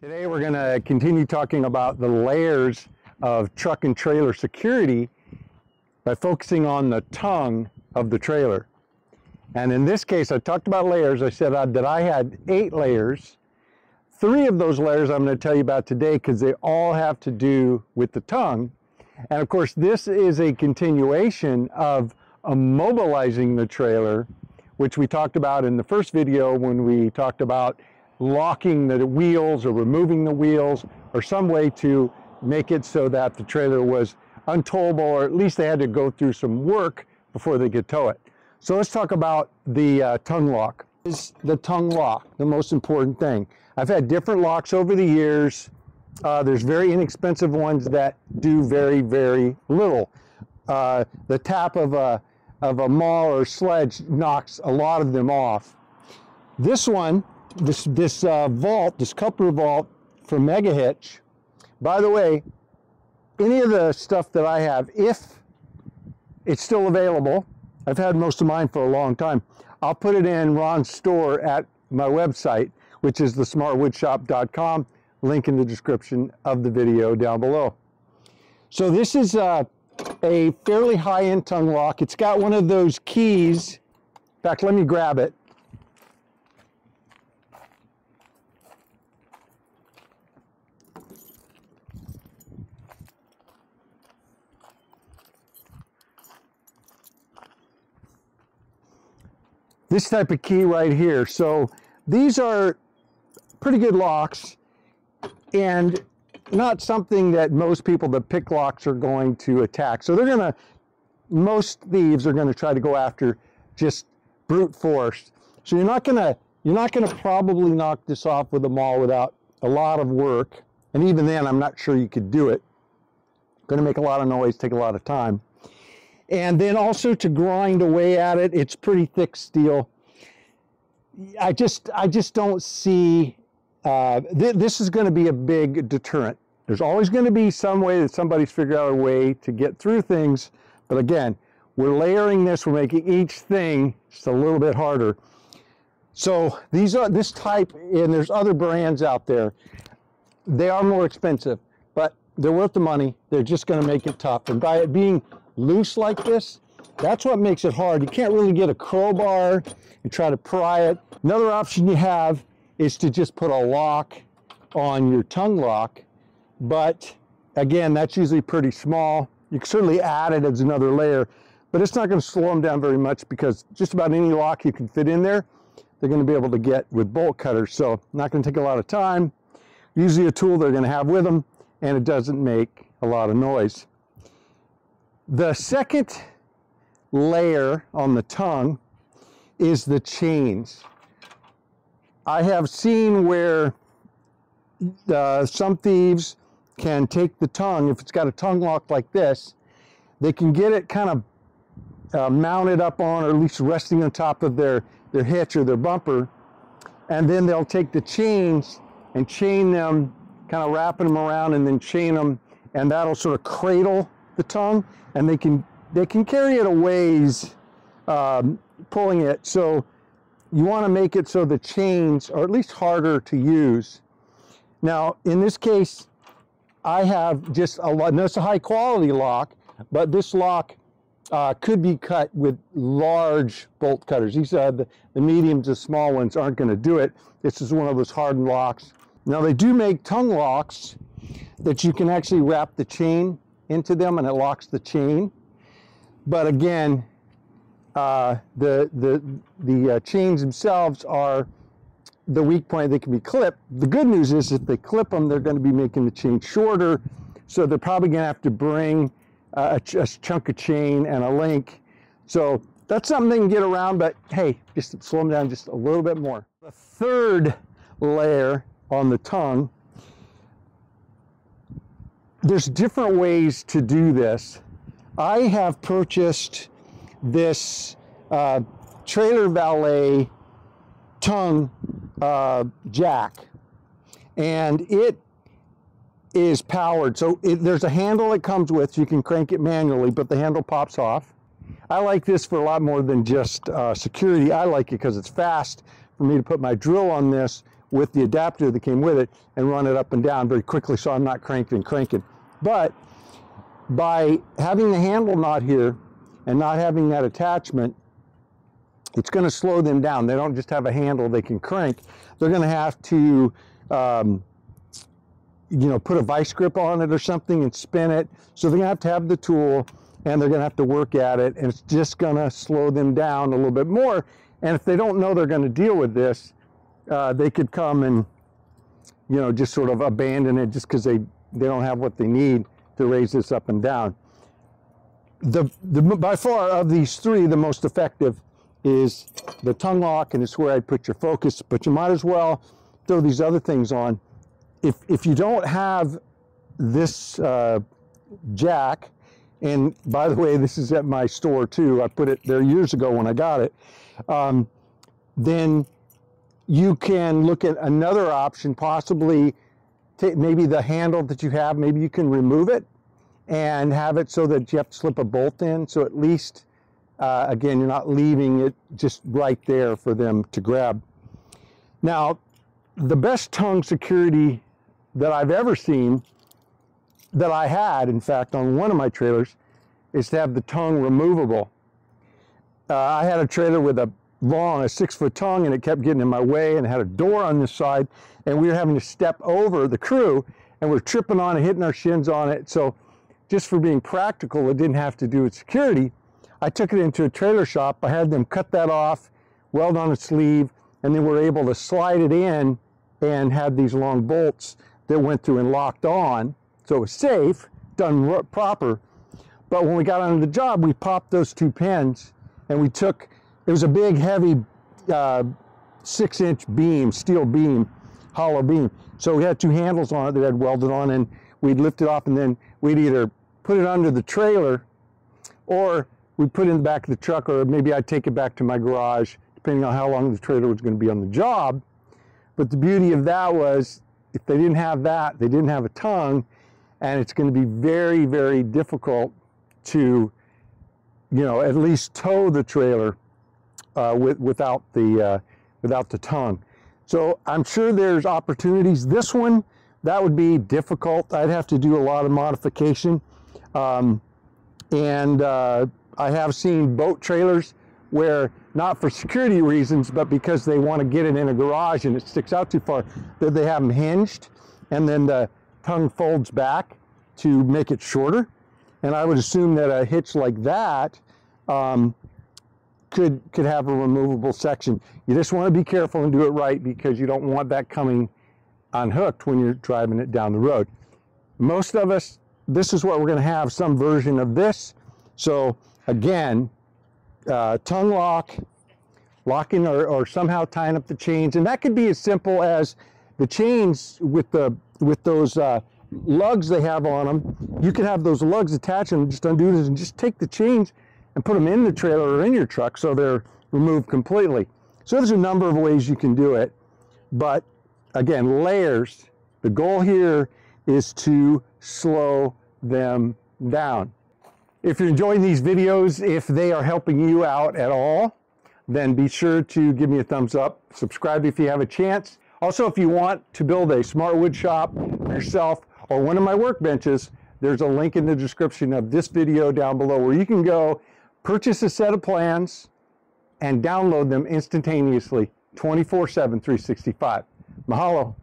Today we're going to continue talking about the layers of truck and trailer security by focusing on the tongue of the trailer. And in this case, I talked about layers. I said that I had eight layers. Three of those layers I'm going to tell you about today because they all have to do with the tongue. And of course, this is a continuation of immobilizing the trailer, which we talked about in the first video when we talked about locking the wheels or removing the wheels or some way to make it so that the trailer was untowable or at least they had to go through some work before they could tow it. So let's talk about the uh, tongue lock. Is the tongue lock the most important thing? I've had different locks over the years. Uh, there's very inexpensive ones that do very, very little. Uh, the tap of a, of a maul or sledge knocks a lot of them off. This one this this uh, vault, this coupler vault for Mega Hitch. By the way, any of the stuff that I have, if it's still available, I've had most of mine for a long time. I'll put it in Ron's store at my website, which is thesmartwoodshop.com. Link in the description of the video down below. So this is uh, a fairly high-end tongue lock. It's got one of those keys. In fact, let me grab it. This type of key right here. So these are pretty good locks and not something that most people that pick locks are going to attack. So they're going to, most thieves are going to try to go after just brute force. So you're not going to, you're not going to probably knock this off with a maul without a lot of work. And even then, I'm not sure you could do it. Going to make a lot of noise, take a lot of time. And then also to grind away at it, it's pretty thick steel. I just, I just don't see, uh, th this is going to be a big deterrent. There's always going to be some way that somebody's figured out a way to get through things. But again, we're layering this, we're making each thing just a little bit harder. So these are this type, and there's other brands out there. They are more expensive, but they're worth the money. They're just going to make it tough. And by it being loose like this, that's what makes it hard. You can't really get a crowbar and try to pry it. Another option you have is to just put a lock on your tongue lock, but again, that's usually pretty small. You can certainly add it as another layer, but it's not going to slow them down very much because just about any lock you can fit in there, they're going to be able to get with bolt cutters. So not going to take a lot of time. Usually a tool they're going to have with them, and it doesn't make a lot of noise. The second layer on the tongue is the chains. I have seen where uh, some thieves can take the tongue, if it's got a tongue lock like this, they can get it kind of uh, mounted up on or at least resting on top of their, their hitch or their bumper. And then they'll take the chains and chain them, kind of wrapping them around and then chain them. And that'll sort of cradle the tongue and they can they can carry it a ways um, pulling it. So you want to make it so the chains are at least harder to use. Now in this case I have just a lot that's a high quality lock but this lock uh, could be cut with large bolt cutters. These are the, the medium to small ones aren't going to do it. This is one of those hardened locks. Now they do make tongue locks that you can actually wrap the chain into them and it locks the chain. But again, uh, the, the, the uh, chains themselves are the weak point. They can be clipped. The good news is if they clip them, they're going to be making the chain shorter. So they're probably going to have to bring uh, a, ch a, chunk of chain and a link. So that's something they can get around, but hey, just slow them down just a little bit more. The third layer on the tongue there's different ways to do this. I have purchased this uh, trailer valet tongue uh, jack and it is powered. So it, there's a handle it comes with. You can crank it manually, but the handle pops off. I like this for a lot more than just uh, security. I like it because it's fast for me to put my drill on this with the adapter that came with it and run it up and down very quickly so I'm not cranking and cranking. But by having the handle not here and not having that attachment, it's going to slow them down. They don't just have a handle they can crank. They're going to have to, um, you know, put a vice grip on it or something and spin it. So they're going to have to have the tool and they're going to have to work at it. And it's just going to slow them down a little bit more. And if they don't know they're going to deal with this, uh, they could come and, you know, just sort of abandon it just because they, they don't have what they need to raise this up and down. The, the, by far of these three, the most effective is the tongue lock, and it's where I'd put your focus, but you might as well throw these other things on. If, if you don't have this uh, jack, and by the way, this is at my store too. I put it there years ago when I got it. Um, then you can look at another option, possibly maybe the handle that you have, maybe you can remove it and have it so that you have to slip a bolt in. So at least, uh, again, you're not leaving it just right there for them to grab. Now, the best tongue security that I've ever seen, that I had, in fact, on one of my trailers, is to have the tongue removable. Uh, I had a trailer with a long, a six foot tongue, and it kept getting in my way and it had a door on this side, and we were having to step over the crew, and we're tripping on it, hitting our shins on it. So, just for being practical, it didn't have to do with security. I took it into a trailer shop. I had them cut that off, weld on a sleeve, and then we're able to slide it in and had these long bolts that went through and locked on. So it was safe, done proper. But when we got onto the job, we popped those two pins and we took it was a big, heavy, uh, six inch beam, steel beam, hollow beam. So we had two handles on it that had welded on, and we'd lift it off, and then we'd either put it under the trailer or we'd put it in the back of the truck, or maybe I'd take it back to my garage, depending on how long the trailer was going to be on the job. But the beauty of that was if they didn't have that, they didn't have a tongue, and it's going to be very, very difficult to, you know, at least tow the trailer uh, with, without, the, uh, without the tongue. So I'm sure there's opportunities. This one, that would be difficult. I'd have to do a lot of modification. Um, and uh, I have seen boat trailers where not for security reasons, but because they want to get it in a garage and it sticks out too far, that they have them hinged and then the tongue folds back to make it shorter. And I would assume that a hitch like that um, could could have a removable section. You just want to be careful and do it right because you don't want that coming unhooked when you're driving it down the road. Most of us, this is what we're going to have, some version of this. So again, uh, tongue lock, locking or, or somehow tying up the chains. And that could be as simple as the chains with the with those uh, lugs they have on them. You could have those lugs attached and just undo this and just take the chains and put them in the trailer or in your truck so they're removed completely. So there's a number of ways you can do it. But again, layers, the goal here is to slow them down. If you're enjoying these videos, if they are helping you out at all, then be sure to give me a thumbs up. Subscribe if you have a chance. Also, if you want to build a smart wood shop yourself or one of my workbenches, there's a link in the description of this video down below where you can go purchase a set of plans, and download them instantaneously 24 7 365. Mahalo.